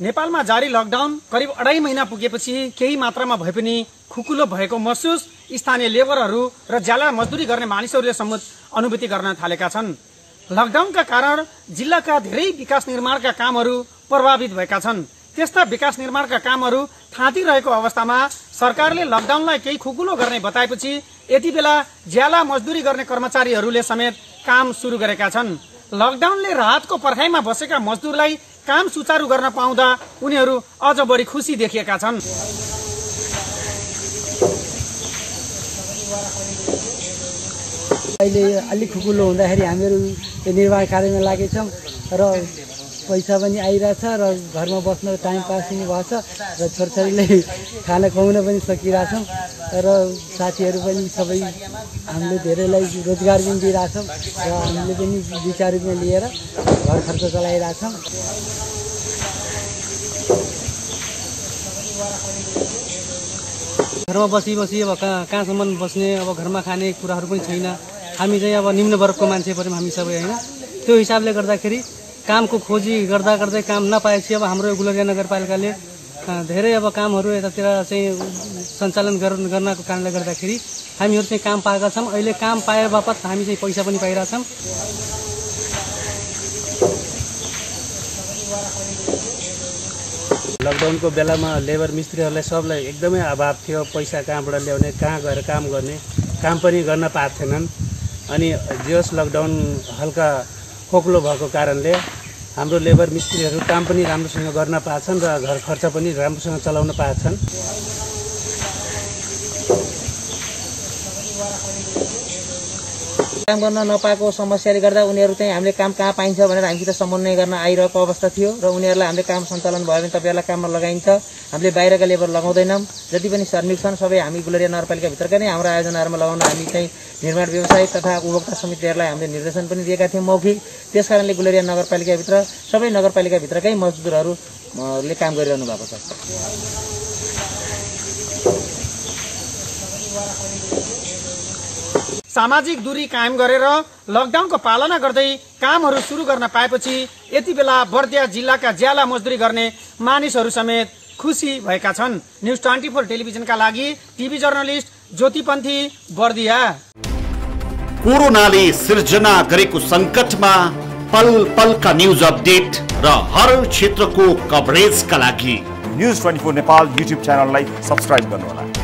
नेपालमा जारी लकडाउन करिब अढाई महिना पुगेपछि केही मात्रामा भए पनि खुकुलो भएको महसुस स्थानीय लेबरहरू र ज्याला मजदुरी गर्ने मानिसहरूले समेत अनुभूति गर्न थालेका छन्। लकडाउनका कारण जिल्लाका धेरै विकास निर्माणका कामहरू प्रभावित भएका छन्। त्यस्ता विकास निर्माणका कामहरू थाँतिरहेको अवस्थामा सरकारले लकडाउनलाई केही खुकुलो गर्ने बताएपछि यति बेला ज्याला मजदुरी गर्ने कर्मचारीहरूले समेत काम सुरु गरेका छन्। लकडाउनले राहतको पर्खाइमा बसेका मजदुरलाई काम सुचारू गर्न पाउँदा उनीहरू अझ बढी खुसी देखिएका छन्। अहिले अलिक खुकुलो हुँदाखेरि हामीहरू निर्माण कार्यमा लागेछौँ र पैसा पनि आइरहेछ र घरमा बस्न टाइम पास पनि भएछ र छोरछोरीले खाना खुवाउन पनि सकिरहेछौँ र साथीहरू पनि सबै हामीले धेरैलाई रोजगार पनि दिइरहेछौँ र हामीले पनि दुई चार रुपियाँ लिएर घर खर्च चलाइरहेछौँ। घरमा बसी बसी अब कहाँ कहाँसम्म बस्ने अब घरमा खाने कुराहरू पनि छैन। हामी चाहिँ अब निम्न वर्गको मान्छे पऱ्यौँ हामी सबै होइन? त्यो हिसाबले गर्दाखेरि कामको खोजी गर्दा गर्दै काम नपाएपछि अब हाम्रो गुलरिया नगरपालिकाले धेरै अब कामहरू यतातिर चाहिँ सञ्चालन गर्न गर्नको कारणले गर्दाखेरि हामीहरू चाहिँ काम पाएका छौँ। अहिले काम पाए बापत हामी चाहिँ पैसा पनि पाइरहेछौँ। लकडाउनको बेलामा लेबर मिस्त्रीहरूलाई सबलाई एकदमै अभाव थियो। पैसा कहाँबाट ल्याउने कहाँ गएर काम गर्ने काम पनि गर्न पाएको थिएनन्। अनि जस लकडाउन हल्का खोक्लो भएको कारणले हाम्रो लेबर मिस्त्रीहरू काम पनि राम्रोसँग गर्न पाएछन् र घर खर्च पनि राम्रोसँग चलाउन पाएछन्। काम गर्न नपाएको समस्याले गर्दा उनीहरू चाहिँ हामीले काम कहाँ पाइन्छ भनेर हामीसित समन्वय गर्न आइरहेको अवस्था थियो र उनीहरूलाई हामीले काम सञ्चालन भयो भने तपाईँहरूलाई काममा लगाइन्छ। हामीले बाहिरका लेबर लगाउँदैनौँ। जति पनि श्रमिक छन् सबै हामी गुलरिया नगरपालिकाभित्रका नै हाम्रो आयोजनाहरूमा लगाउन हामी चाहिँ निर्माण व्यवसाय तथा उपभोक्ता समितिहरूलाई हामीले निर्देशन पनि दिएका थियौँ मौखिक। त्यस कारणले गुलरिया नगरपालिकाभित्र सबै नगरपालिकाभित्रकै मजदुरहरू अ, ले काम गरिरहनु भएको छ। सामाजिक दूरी कायम गरेर लकडाउनको पालना गर्दै कामहरू सुरु गर्न पाएपछि यति बेला बर्दिया जिल्लाका ज्याला मजदुरी गर्ने मानिसहरू समेत खुसी भएका छन्। न्युज ट्वेन्टी फोर टेलिभिजनका लागि टिभी जर्नलिस्ट ज्योतिपन्थी बर्दिया। कोरोनाले सिर्जना गरेको सङ्कटमा पल पलका न्युज अपडेट र हर क्षेत्रको कभरेजका लागि। News twenty four Nepal YouTube च्यानललाई सब्सक्राइब गर्नुहोला।